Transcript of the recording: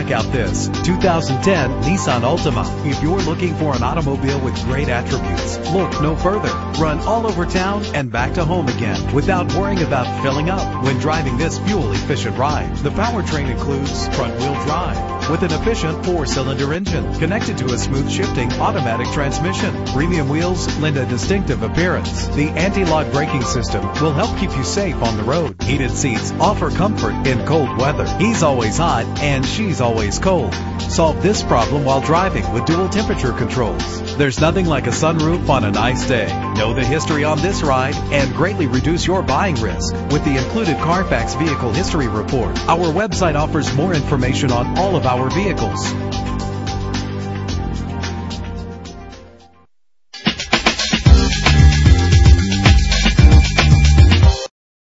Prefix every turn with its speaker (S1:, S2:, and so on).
S1: Check out this 2010 Nissan Altima. If you're looking for an automobile with great attributes, look no further. Run all over town and back to home again without worrying about filling up when driving this fuel-efficient ride. The powertrain includes front-wheel drive with an efficient four-cylinder engine connected to a smooth shifting automatic transmission. Premium wheels lend a distinctive appearance. The anti-lock braking system will help keep you safe on the road. Heated seats offer comfort in cold weather. He's always hot and she's always cold. Solve this problem while driving with dual temperature controls. There's nothing like a sunroof on a nice day. Know the history on this ride and greatly reduce your buying risk with the included Carfax Vehicle History Report. Our website offers more information on all of our vehicles.